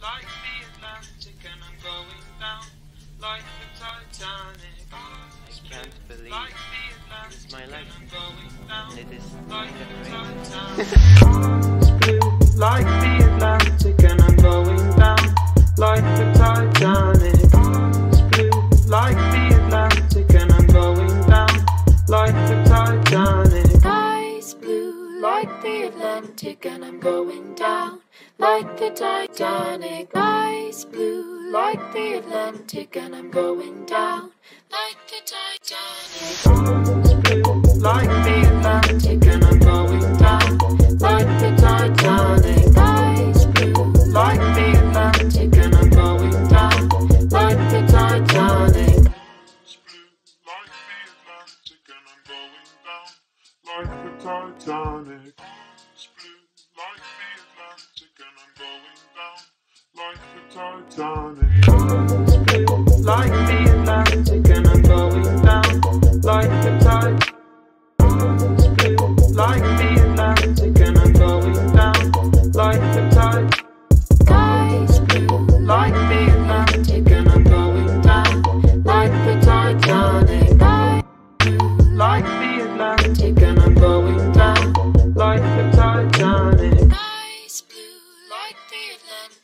like the Atlantic, and I'm going down like the Titanic. I can't believe Like the Atlantic, it's my life. and I'm going down it is like the generated. Titanic. blue like the the Atlantic, and I'm going down like the Titanic. Sky's blue like the Atlantic, and I'm going down like the Titanic. blue like the Atlantic, and I'm going down Like the Titanic. Sky's blue like the Atlantic, and I'm going down like the Titanic. like the Atlantic, and I'm going down like the Titanic. Like the Atlantic and I'm going down. Like the Titanic. It's blue like the Atlantic, and I'm going down like the Titanic.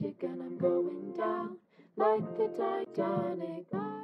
romantic and I'm going down like the Titanic.